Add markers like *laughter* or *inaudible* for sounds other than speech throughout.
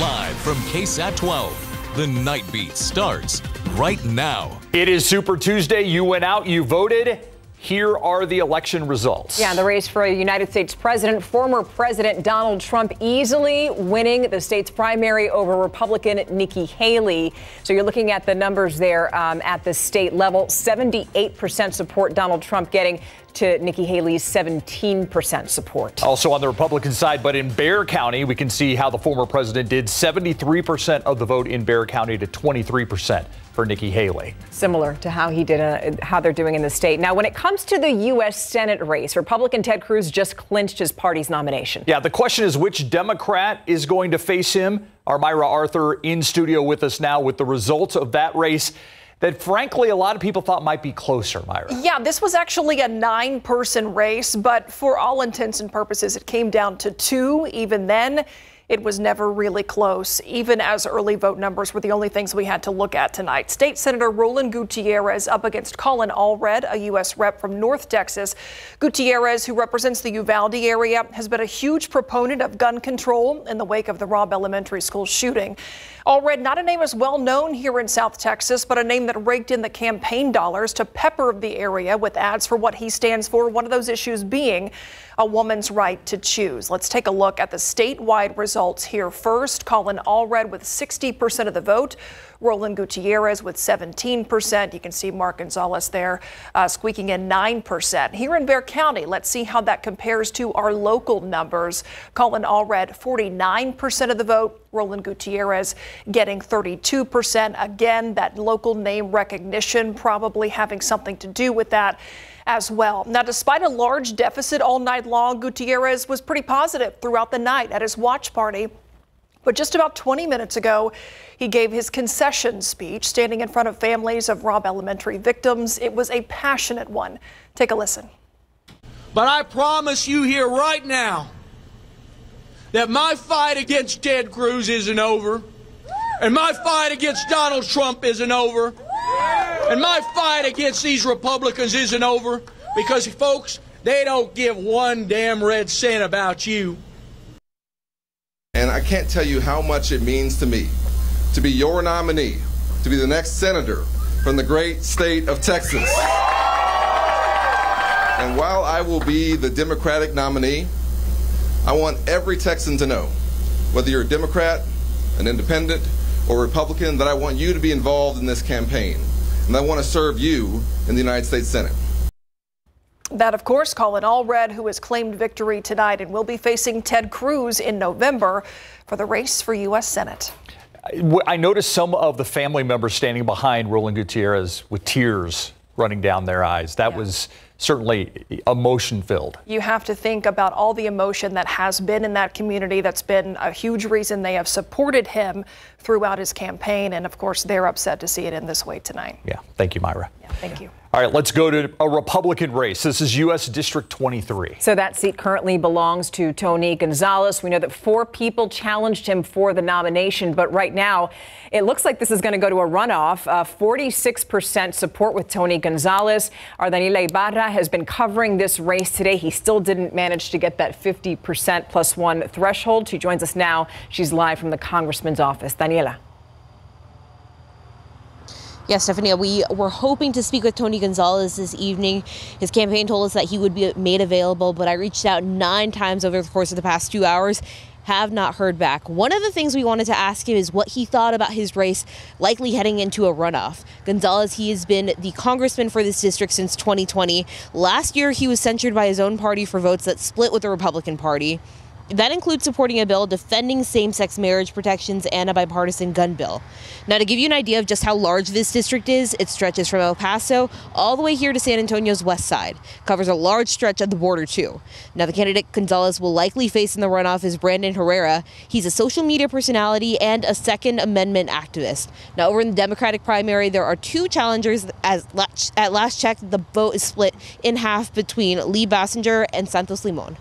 Live from KSAT 12, the Nightbeat starts right now. It is Super Tuesday. You went out, you voted. Here are the election results. Yeah, the race for a United States president, former President Donald Trump easily winning the state's primary over Republican Nikki Haley. So you're looking at the numbers there um, at the state level 78% support Donald Trump getting to Nikki Haley's 17% support. Also on the Republican side, but in Bexar County, we can see how the former president did 73% of the vote in Bexar County to 23% for Nikki Haley. Similar to how he did, uh, how they're doing in the state. Now, when it comes to the U.S. Senate race, Republican Ted Cruz just clinched his party's nomination. Yeah, the question is which Democrat is going to face him? Our Myra Arthur in studio with us now with the results of that race that frankly a lot of people thought might be closer, Myra. Yeah, this was actually a nine person race, but for all intents and purposes, it came down to two. Even then, it was never really close, even as early vote numbers were the only things we had to look at tonight. State Senator Roland Gutierrez up against Colin Allred, a U.S. rep from North Texas. Gutierrez, who represents the Uvalde area, has been a huge proponent of gun control in the wake of the Robb Elementary School shooting. Allred, not a name as well known here in South Texas, but a name that raked in the campaign dollars to pepper the area with ads for what he stands for, one of those issues being a woman's right to choose. Let's take a look at the statewide results here first. Colin Allred with 60% of the vote. Roland Gutierrez with 17%. You can see Mark Gonzalez there uh, squeaking in 9%. Here in Bexar County, let's see how that compares to our local numbers. Colin Allred, 49% of the vote. Roland Gutierrez getting 32%. Again, that local name recognition probably having something to do with that as well. Now, despite a large deficit all night long, Gutierrez was pretty positive throughout the night at his watch party. But just about 20 minutes ago, he gave his concession speech standing in front of families of Robb Elementary victims. It was a passionate one. Take a listen. But I promise you here right now that my fight against Ted Cruz isn't over, and my fight against Donald Trump isn't over, and my fight against these Republicans isn't over because, folks, they don't give one damn red cent about you. And I can't tell you how much it means to me to be your nominee, to be the next senator from the great state of Texas. And while I will be the Democratic nominee, I want every Texan to know, whether you're a Democrat, an independent, or Republican, that I want you to be involved in this campaign. And I want to serve you in the United States Senate. That, of course, Colin Allred, who has claimed victory tonight and will be facing Ted Cruz in November for the race for U.S. Senate. I noticed some of the family members standing behind Roland Gutierrez with tears running down their eyes. That yeah. was certainly emotion filled. You have to think about all the emotion that has been in that community. That's been a huge reason they have supported him throughout his campaign. And of course, they're upset to see it in this way tonight. Yeah. Thank you, Myra. Yeah, thank you. All right, let's go to a Republican race. This is U.S. District 23. So that seat currently belongs to Tony Gonzalez. We know that four people challenged him for the nomination, but right now it looks like this is going to go to a runoff. Uh, 46% support with Tony Gonzalez. Our Daniela Ibarra has been covering this race today. He still didn't manage to get that 50% plus one threshold. She joins us now. She's live from the congressman's office. Daniela. Yes, Stephanie, we were hoping to speak with Tony Gonzalez this evening. His campaign told us that he would be made available, but I reached out nine times over the course of the past two hours. Have not heard back. One of the things we wanted to ask him is what he thought about his race likely heading into a runoff. Gonzalez, he has been the congressman for this district since 2020. Last year, he was censured by his own party for votes that split with the Republican Party. That includes supporting a bill defending same sex marriage protections and a bipartisan gun bill. Now, to give you an idea of just how large this district is, it stretches from El Paso all the way here to San Antonio's west side. Covers a large stretch of the border, too. Now, the candidate Gonzalez will likely face in the runoff is Brandon Herrera. He's a social media personality and a Second Amendment activist. Now, over in the Democratic primary, there are two challengers. As at last check, the vote is split in half between Lee Bassinger and Santos Limon.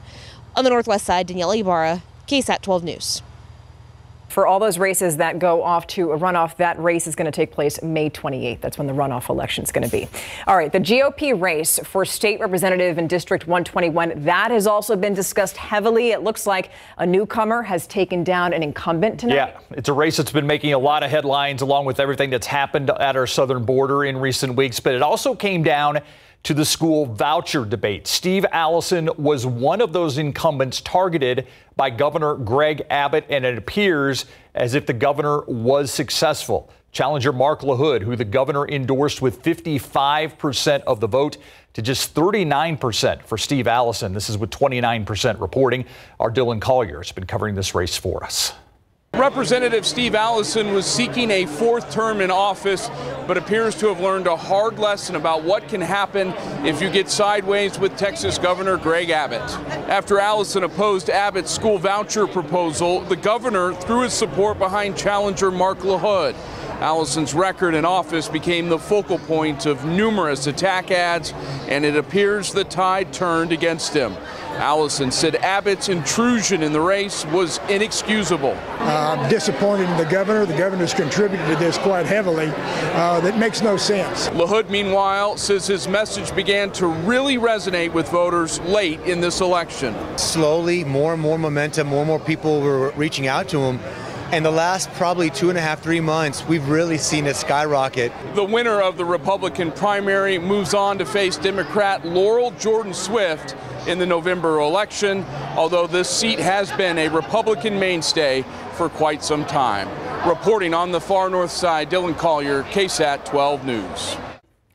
On the northwest side, Daniela Ibarra, KSAT 12 News. For all those races that go off to a runoff, that race is going to take place May 28th. That's when the runoff election is going to be. All right, the GOP race for state representative in District 121, that has also been discussed heavily. It looks like a newcomer has taken down an incumbent tonight. Yeah, it's a race that's been making a lot of headlines along with everything that's happened at our southern border in recent weeks, but it also came down to the school voucher debate. Steve Allison was one of those incumbents targeted by Governor Greg Abbott, and it appears as if the governor was successful. Challenger Mark LaHood, who the governor endorsed with 55% of the vote to just 39% for Steve Allison. This is with 29% reporting. Our Dillon Collier has been covering this race for us. Representative Steve Allison was seeking a fourth term in office, but appears to have learned a hard lesson about what can happen if you get sideways with Texas Governor Greg Abbott. After Allison opposed Abbott's school voucher proposal, the governor threw his support behind challenger Mark LaHood. Allison's record in office became the focal point of numerous attack ads, and it appears the tide turned against him. Allison said Abbott's intrusion in the race was inexcusable. Uh, I'm disappointed in the governor. The governor's contributed to this quite heavily. Uh, that makes no sense. LaHood, meanwhile, says his message began to really resonate with voters late in this election. Slowly, more and more momentum, more and more people were reaching out to him. And the last probably two and a half, three months, we've really seen it skyrocket. The winner of the Republican primary moves on to face Democrat Laurel Jordan Swift in the November election, although this seat has been a Republican mainstay for quite some time. Reporting on the far north side, Dillon Collier, KSAT 12 News.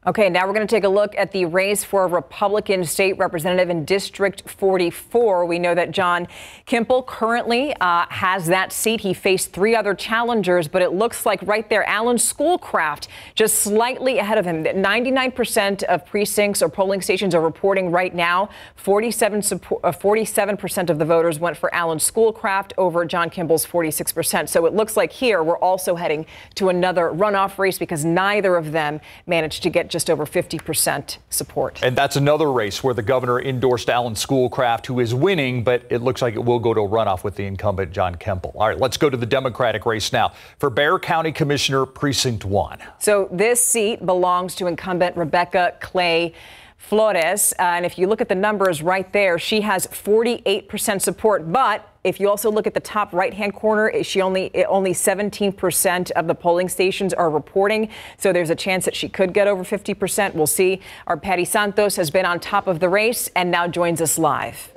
Okay, now we're going to take a look at the race for a Republican state representative in District 44. We know that John Kuempel currently uh, has that seat. He faced three other challengers, but it looks like right there, Alan Schoolcraft just slightly ahead of him. 99% of precincts or polling stations are reporting right now 47 support, uh, 47% of the voters went for Alan Schoolcraft over John Kuempel's 46%. So it looks like here we're also heading to another runoff race because neither of them managed to get just just over 50% support. And that's another race where the governor endorsed Alan Schoolcraft, who is winning, but it looks like it will go to a runoff with the incumbent John Kuempel. All right, let's go to the Democratic race now for Bexar County Commissioner Precinct 1. So this seat belongs to incumbent Rebecca Clay. Flores. Uh, and if you look at the numbers right there, she has 48% support. But if you also look at the top right hand corner, she only only 17% of the polling stations are reporting. So there's a chance that she could get over 50%. We'll see. Our Patty Santos has been on top of the race and now joins us live.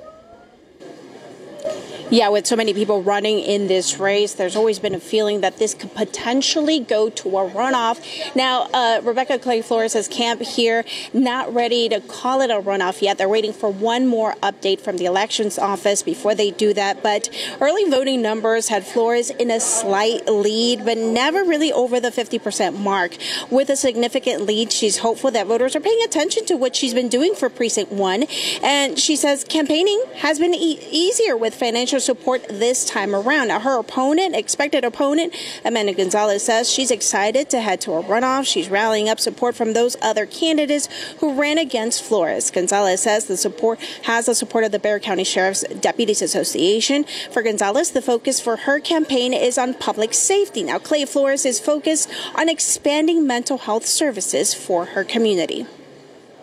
Yeah, with so many people running in this race, there's always been a feeling that this could potentially go to a runoff. Now, uh, Rebecca Clay Flores has camp here, not ready to call it a runoff yet. They're waiting for one more update from the elections office before they do that. But early voting numbers had Flores in a slight lead, but never really over the 50% mark. With a significant lead, she's hopeful that voters are paying attention to what she's been doing for Precinct 1. And she says campaigning has been e- easier with financial support this time around. Now, her opponent, expected opponent, Amanda Gonzalez, says she's excited to head to a runoff. She's rallying up support from those other candidates who ran against Flores. Gonzalez says the support has the support of the Bexar County Sheriff's Deputies Association. For Gonzalez, the focus for her campaign is on public safety. Now, Clay Flores is focused on expanding mental health services for her community.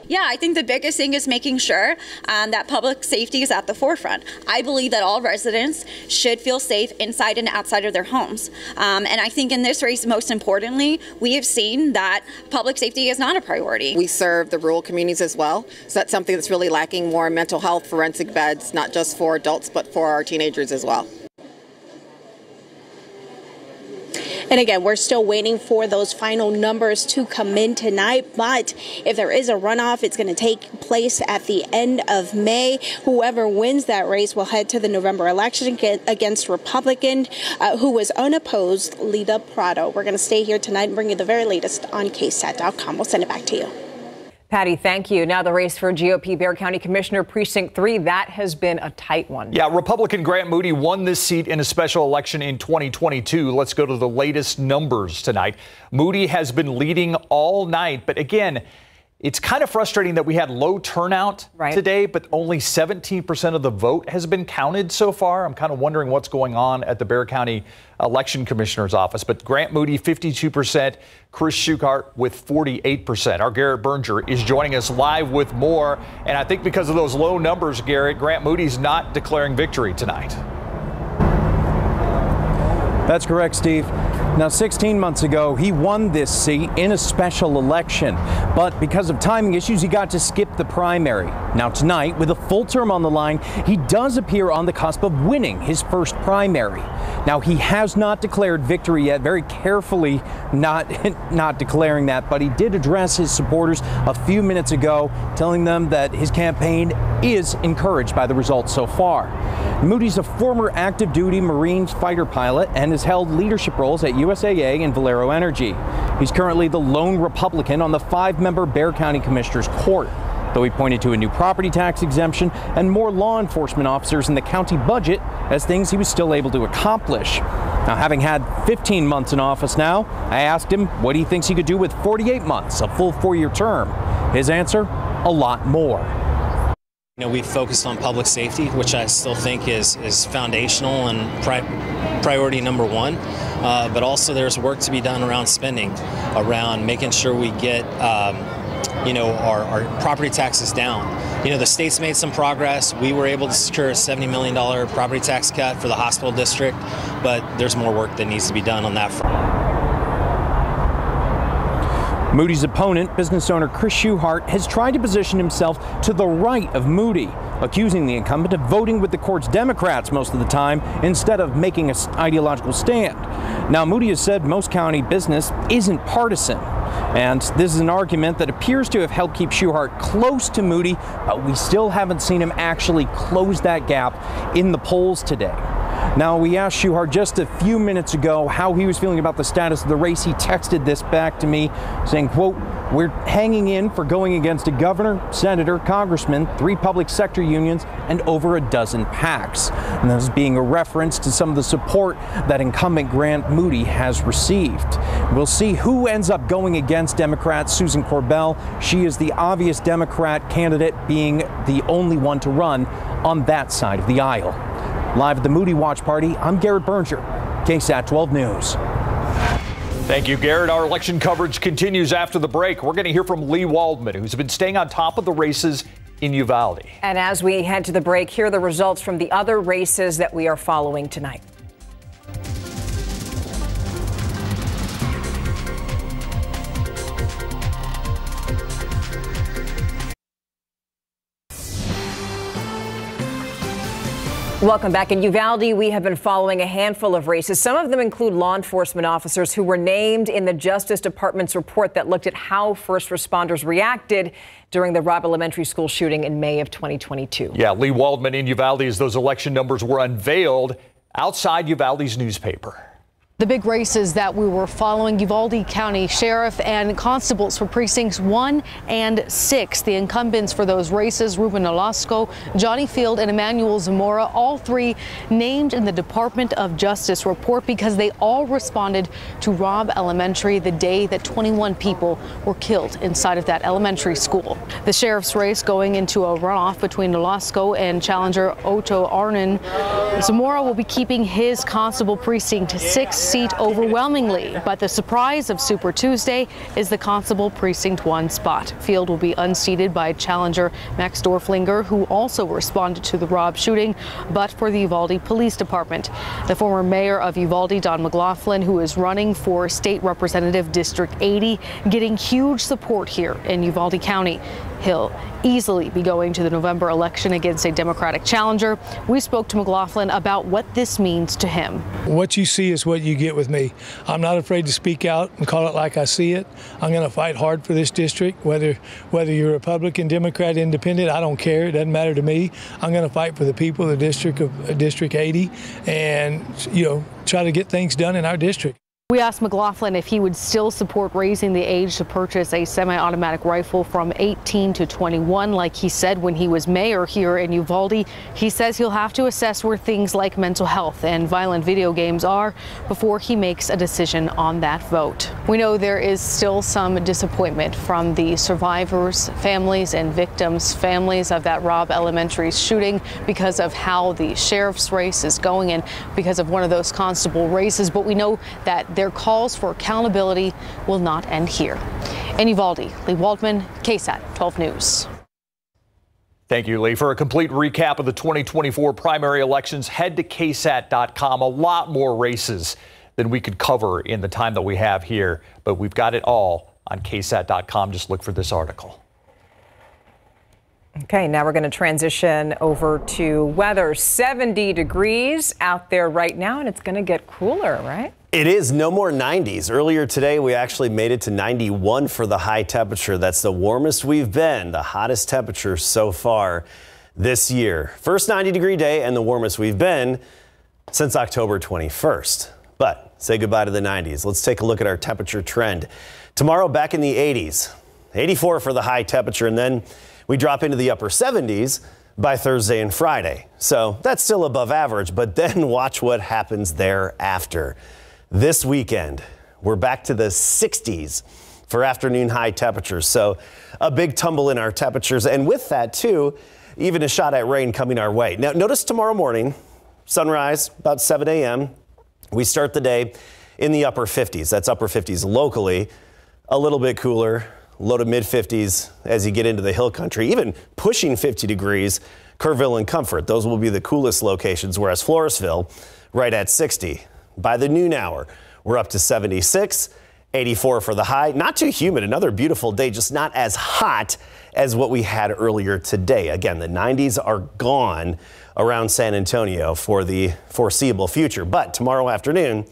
Yeah, I think the biggest thing is making sure um, that public safety is at the forefront. I believe that all residents should feel safe inside and outside of their homes. Um, and I think in this race, most importantly, we have seen that public safety is not a priority. We serve the rural communities as well. So that's something that's really lacking more mental health forensic beds, not just for adults, but for our teenagers as well. And again, we're still waiting for those final numbers to come in tonight. But if there is a runoff, it's going to take place at the end of May. Whoever wins that race will head to the November election against Republican, uh, who was unopposed, Lida Prado. We're going to stay here tonight and bring you the very latest on KSAT.com. We'll send it back to you. Patty, thank you. Now the race for GOP Bexar County Commissioner Precinct 3, that has been a tight one. Yeah, Republican Grant Moody won this seat in a special election in 2022. Let's go to the latest numbers tonight. Moody has been leading all night, but again, It's kind of frustrating that we had low turnout right. today, but only 17% of the vote has been counted so far. I'm kind of wondering what's going on at the Bexar County Election Commissioner's office. But Grant Moody, 52%, Chris Schuchart with 48%. Our Garrett Brnger is joining us live with more. And I think because of those low numbers, Garrett, Grant Moody's not declaring victory tonight. That's correct, Steve. Now, 16 months ago, he won this seat in a special election, but because of timing issues, he got to skip the primary. Now, tonight, with a full term on the line, he does appear on the cusp of winning his first primary. Now, he has not declared victory yet, very carefully not, *laughs* not declaring that, but he did address his supporters a few minutes ago, telling them that his campaign is encouraged by the results so far. Moody's a former active duty Marine fighter pilot and has held leadership roles at USAA and Valero Energy. He's currently the lone Republican on the five member Bexar County Commissioner's Court. Though he pointed to a new property tax exemption and more law enforcement officers in the county budget as things he was still able to accomplish. Now, having had 15 months in office now, I asked him what he thinks he could do with 48 months, a full four year term. His answer a lot more. You know, we've focused on public safety, which I still think is, is foundational and pri priority number one. Uh, but also, there's work to be done around spending, around making sure we get, um, you know, our, our property taxes down. You know, the state's made some progress. We were able to secure a $70 million property tax cut for the hospital district, but there's more work that needs to be done on that front. Moody's opponent, business owner Chris Schuchart, has tried to position himself to the right of Moody, accusing the incumbent of voting with the court's Democrats most of the time instead of making an ideological stand. Now, Moody has said most county business isn't partisan. And this is an argument that appears to have helped keep Schuchart close to Moody, but we still haven't seen him actually close that gap in the polls today. Now, we asked Schuchart just a few minutes ago how he was feeling about the status of the race. He texted this back to me saying, quote, we're hanging in for going against a governor, senator, congressman, three public sector unions, and over a dozen PACs. And this being a reference to some of the support that incumbent Grant Moody has received. We'll see who ends up going against Democrat Susan Korbel. She is the obvious Democrat candidate, being the only one to run on that side of the aisle. Live at the Moody Watch Party, I'm Garrett Brnger, KSAT 12 News. Thank you, Garrett. Our election coverage continues after the break. We're going to hear from Leigh Waldman, who's been staying on top of the races in Uvalde. And as we head to the break, here are the results from the other races that we are following tonight. Welcome back. In Uvalde, we have been following a handful of races. Some of them include law enforcement officers who were named in the Justice Department's report that looked at how first responders reacted during the Robb Elementary School shooting in May of 2022. Yeah, Leigh Waldman in Uvalde as those election numbers were unveiled outside Uvalde's newspaper. The big races that we were following Uvalde County Sheriff and constables for precincts one and six. The incumbents for those races, Ruben Nolasco, Johnny Field, and Emmanuel Zamora, all three named in the Department of Justice report because they all responded to Robb Elementary the day that 21 people were killed inside of that elementary school. The sheriff's race going into a runoff between Nolasco and challenger Otto Arnon. Zamora will be keeping his constable precinct six seat overwhelmingly. But the surprise of Super Tuesday is the Constable Precinct 1 spot. Field will be unseated by challenger Max Dorflinger, who also responded to the Robb shooting, but for the Uvalde Police Department. The former mayor of Uvalde, Don McLaughlin, who is running for State Representative District 80, getting huge support here in Uvalde County. He'll easily be going to the November election against a Democratic challenger. We spoke to McLaughlin about what this means to him. What you see is what you get with me. I'm not afraid to speak out and call it like I see it. I'm going to fight hard for this district, whether whether you're Republican, Democrat, Independent. I don't care. It doesn't matter to me. I'm going to fight for the people of the district of District 80, and you know try to get things done in our district. We asked McLaughlin if he would still support raising the age to purchase a semi automatic rifle from 18 to 21, like he said when he was mayor here in Uvalde. He says he'll have to assess where things like mental health and violent video games are before he makes a decision on that vote. We know there is still some disappointment from the survivors, families, and victims' families of that Robb Elementary shooting because of how the sheriff's race is going and because of one of those constable races. But we know that their calls for accountability will not end here. In Uvalde, Leigh Waldman, KSAT 12 News. Thank you, Leigh. For a complete recap of the 2024 primary elections, head to ksat.com. A lot more races than we could cover in the time that we have here, but we've got it all on ksat.com. Just look for this article. Okay, now we're going to transition over to weather. 70 degrees out there right now, and it's going to get cooler, right? It is no more 90s. Earlier today, we actually made it to 91 for the high temperature. That's the warmest we've been, the hottest temperature so far this year. First 90 degree day and the warmest we've been since October 21st. But say goodbye to the 90s. Let's take a look at our temperature trend. Tomorrow, back in the 80s, 84 for the high temperature, and then we drop into the upper 70s by Thursday and Friday. So that's still above average, but then *laughs* watch what happens thereafter. This weekend, we're back to the 60s for afternoon high temperatures. So a big tumble in our temperatures. And with that, too, even a shot at rain coming our way. Now, notice tomorrow morning, sunrise about 7 a.m. We start the day in the upper 50s. That's upper 50s locally. A little bit cooler, low to mid 50s as you get into the hill country, even pushing 50 degrees. Kerrville and Comfort, those will be the coolest locations, whereas Floresville, right at 60. By the noon hour, we're up to 76, 84 for the high. Not too humid, another beautiful day, just not as hot as what we had earlier today. Again, the 90s are gone around San Antonio for the foreseeable future. But tomorrow afternoon,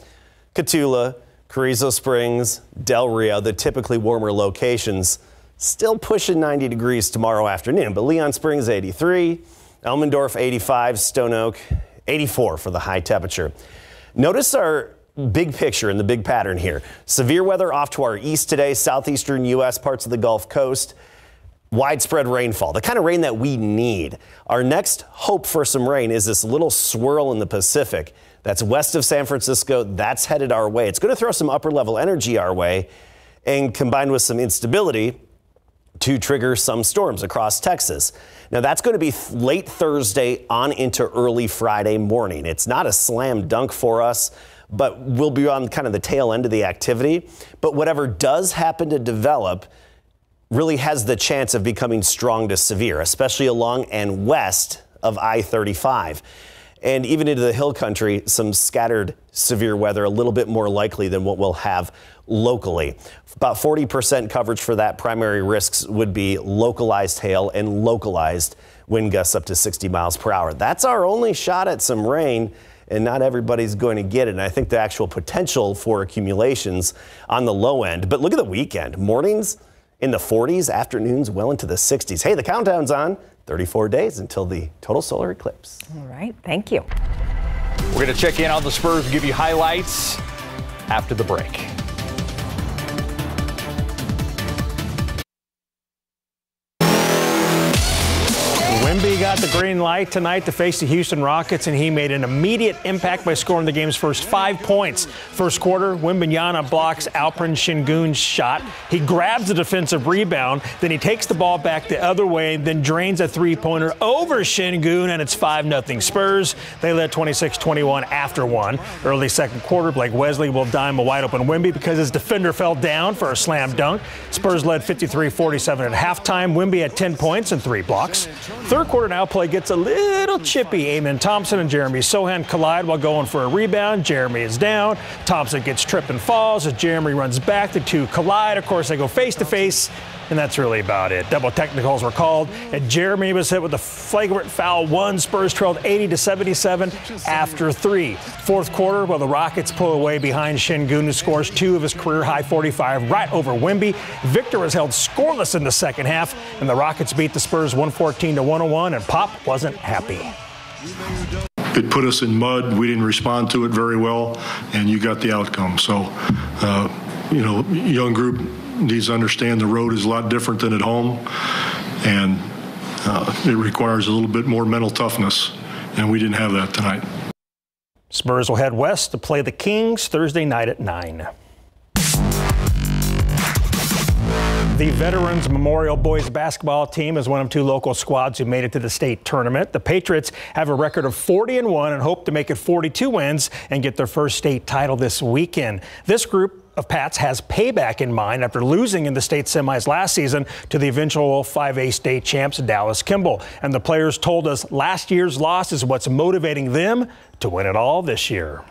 Cotulla, Carrizo Springs, Del Rio, the typically warmer locations, still pushing 90 degrees tomorrow afternoon. But Leon Springs 83, Elmendorf 85, Stone Oak 84 for the high temperature. Notice our big picture and the big pattern here. Severe weather off to our east today, southeastern U.S., parts of the Gulf Coast. Widespread rainfall, the kind of rain that we need. Our next hope for some rain is this little swirl in the Pacific that's west of San Francisco. That's headed our way. It's going to throw some upper level energy our way and combined with some instability to trigger some storms across Texas. Now, that's going to be late Thursday on into early Friday morning. It's not a slam dunk for us, but we'll be on kind of the tail end of the activity. But whatever does happen to develop really has the chance of becoming strong to severe, especially along and west of I 35 and even into the hill country, some scattered severe weather, a little bit more likely than what we'll have locally. About 40% coverage for that primary risks would be localized hail and localized wind gusts up to 60 miles per hour. That's our only shot at some rain and not everybody's going to get it. And I think the actual potential for accumulations on the low end. But look at the weekend. Mornings in the 40s, afternoons well into the 60s. Hey, the countdown's on. 34 days until the total solar eclipse. All right, thank you. We're going to check in on the Spurs and give you highlights after the break. Wemby got the green light tonight to face the Houston Rockets, and he made an immediate impact by scoring the game's first five points. First quarter, Wembanyama blocks Alperen Sengun's shot. He grabs the defensive rebound, then he takes the ball back the other way, then drains a three-pointer over Sengun, and it's 5-0 Spurs. They led 26-21 after one. Early second quarter, Blake Wesley will dime a wide-open Wemby because his defender fell down for a slam dunk. Spurs led 53-47 at halftime. Wemby had 10 points and three blocks. Third quarter now play gets a little chippy. Amen Thompson and Jeremy Sochan collide while going for a rebound. Jeremy is down. Thompson gets tripped and falls as Jeremy runs back. The two collide. Of course, they go face to face. And that's really about it. Double technicals were called, and Jeremy was hit with a flagrant foul. One Spurs trailed 80 to 77 after three. Fourth quarter, well, the Rockets pull away behind Sengun, who scores two of his career high 45 right over Wemby. Victor was held scoreless in the second half, and the Rockets beat the Spurs 114 to 101, and Pop wasn't happy. it put us in mud. We didn't respond to it very well, and you got the outcome. So, uh, you know, young group needs to understand the road is a lot different than at home, and uh, it requires a little bit more mental toughness, and we didn't have that tonight. Spurs will head west to play the Kings Thursday night at 9. The Veterans Memorial Boys basketball team is one of two local squads who made it to the state tournament. The Patriots have a record of 40 and 1 and hope to make it 42 wins and get their first state title this weekend. This group of Pats has payback in mind after losing in the state semis last season to the eventual 5A state champs Dallas Kimball. And the players told us last year's loss is what's motivating them to win it all this year.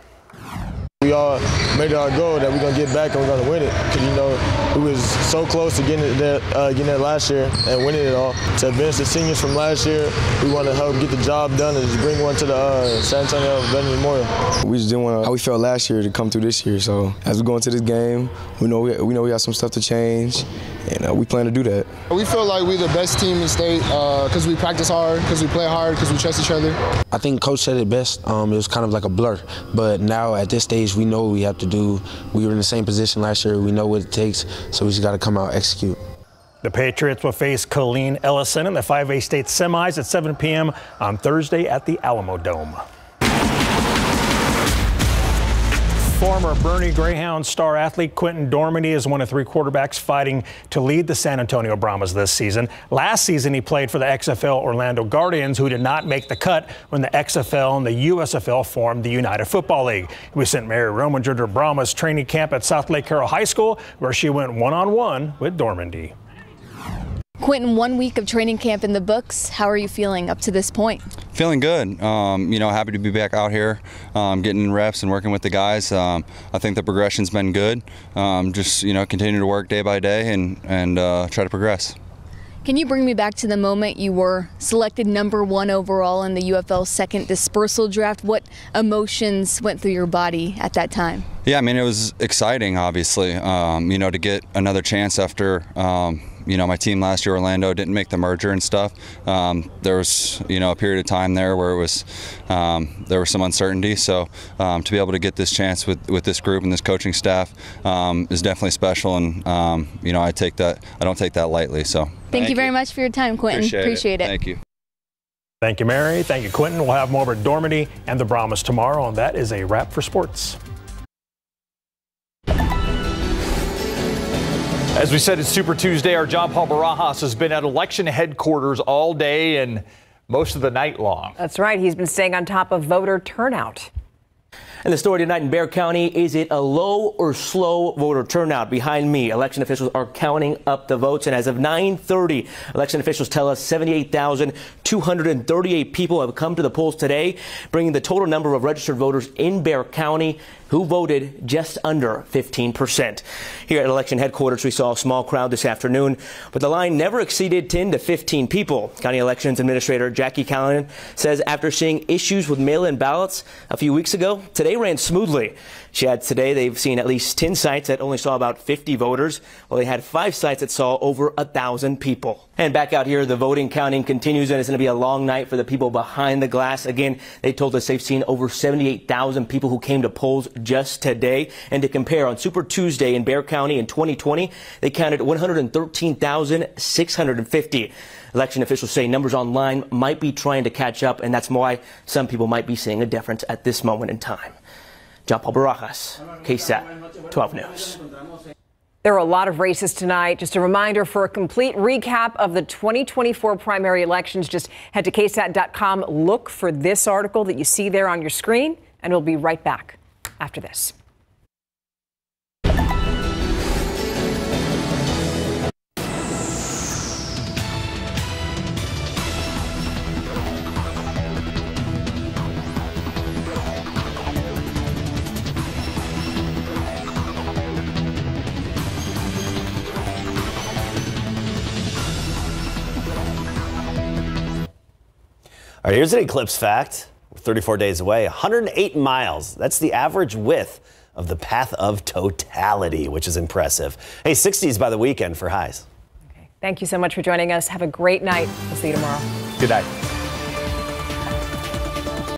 We all made it our goal that we're gonna get back and we're gonna win it. Cause you know we was so close to getting it there, uh, getting it last year and winning it all. To advance the seniors from last year, we want to help get the job done and just bring one to the uh, San Antonio Veterans Memorial. We just didn't want how we felt last year to come through this year. So as we go into this game, we know we, we know we got some stuff to change, and uh, we plan to do that. We feel like we're the best team in state because we practice hard, because we play hard, because we trust each other. I think coach said it best. Um, it was kind of like a blur, but now at this stage we know what we have to do. We were in the same position last year. We know what it takes, so we just got to come out execute. The Patriots will face Killeen Ellison in the 5A state semis at 7 p.m. on Thursday at the Alamodome. Former Boerne Greyhound star athlete Quinten Dormady is one of three quarterbacks fighting to lead the San Antonio Brahmas this season. Last season, he played for the XFL Orlando Guardians, who did not make the cut when the XFL and the USFL formed the United Football League. We sent Mary Rominger to Brahmas training camp at Southlake Carroll High School, where she went one-on-one with Dormady. Quinten, one week of training camp in the books. How are you feeling up to this point? Feeling good. Um, you know, happy to be back out here, um, getting reps and working with the guys. Um, I think the progression's been good. Um, just you know, continue to work day by day and and uh, try to progress. Can you bring me back to the moment you were selected number one overall in the UFL second dispersal draft? What emotions went through your body at that time? Yeah, I mean, it was exciting, obviously. Um, you know, to get another chance after um, you know, my team last year, Orlando, didn't make the merger and stuff. Um, there was, you know, a period of time there where it was, um, there was some uncertainty. So um, to be able to get this chance with, with this group and this coaching staff um, is definitely special. And, um, you know, I take that, I don't take that lightly. So thank, thank you very much for your time, Quinten. Appreciate, Appreciate it. it. Thank you. Thank you, Mary. Thank you, Quinten. We'll have more about Dormady and the Brahmas tomorrow, and that is a wrap for sports. As we said, it's Super Tuesday. Our John Paul Barajas has been at election headquarters all day and most of the night long. That's right. He's been staying on top of voter turnout. And the story tonight in Bexar County is it a low or slow voter turnout? Behind me, election officials are counting up the votes, and as of 9:30, election officials tell us 78,238 people have come to the polls today, bringing the total number of registered voters in Bexar County who voted just under 15%. Here at election headquarters, we saw a small crowd this afternoon, but the line never exceeded 10 to 15 people. County Elections Administrator Jacque Callanen says after seeing issues with mail-in ballots a few weeks ago, today ran smoothly. Adds today they've seen at least 10 sites that only saw about 50 voters, while they had five sites that saw over a thousand people. And back out here, the voting counting continues, and it's going to be a long night for the people behind the glass. Again, they told us they've seen over 78,000 people who came to polls just today. And to compare, on Super Tuesday in Bexar County in 2020, they counted 113,650. Election officials say numbers online might be trying to catch up, and that's why some people might be seeing a difference at this moment in time. John Paul Barajas, KSAT 12 News. There are a lot of races tonight. Just a reminder for a complete recap of the 2024 primary elections, just head to ksat.com. Look for this article that you see there on your screen, and we'll be right back after this. All right, here's an eclipse fact. We're 34 days away, 108 miles. That's the average width of the path of totality, which is impressive. Hey, 60s by the weekend for highs. Okay. Thank you so much for joining us. Have a great night. We'll see you tomorrow. Good night.